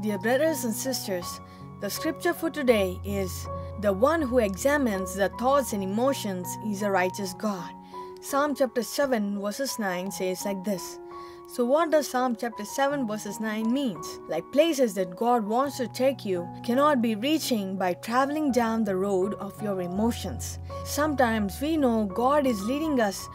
Dear brothers and sisters, the scripture for today is The one who examines the thoughts and emotions is a righteous God. Psalm chapter 7 verses 9 says like this. So what does Psalm chapter 7 verses 9 means? Like places that God wants to take you cannot be reaching by traveling down the road of your emotions. Sometimes we know God is leading us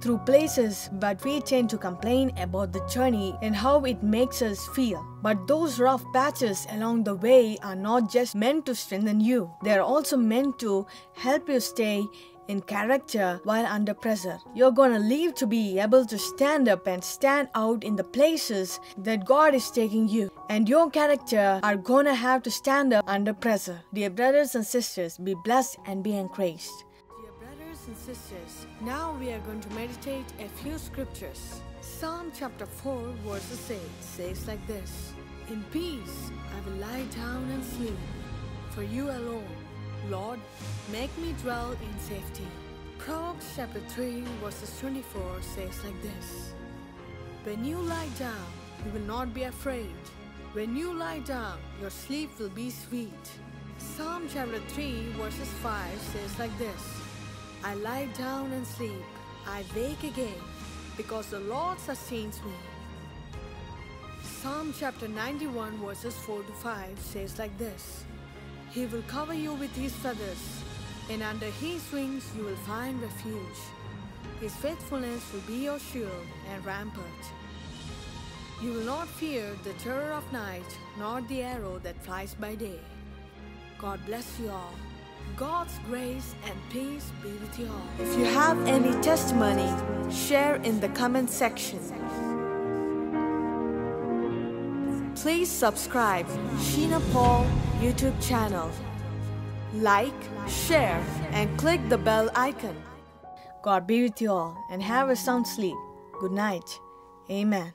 through places, but we tend to complain about the journey and how it makes us feel. But those rough patches along the way are not just meant to strengthen you, they are also meant to help you stay in character while under pressure. You're gonna leave to be able to stand up and stand out in the places that God is taking you. And your character are gonna have to stand up under pressure. Dear brothers and sisters, be blessed and be encouraged. And sisters, now we are going to meditate a few scriptures. Psalm chapter 4, verses 8 says like this In peace I will lie down and sleep, for you alone, Lord, make me dwell in safety. Proverbs chapter 3, verses 24 says like this When you lie down, you will not be afraid. When you lie down, your sleep will be sweet. Psalm chapter 3, verses 5 says like this I lie down and sleep, I wake again, because the Lord sustains me. Psalm chapter 91, verses 4 to 5 says like this He will cover you with His feathers, and under His wings you will find refuge. His faithfulness will be your shield and rampart. You will not fear the terror of night, nor the arrow that flies by day. God bless you all. God's grace and peace be with you all. If you have any testimony, share in the comment section. Please subscribe Sheena Paul YouTube channel. Like, share, and click the bell icon. God be with you all and have a sound sleep. Good night. Amen.